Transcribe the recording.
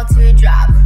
about to drop.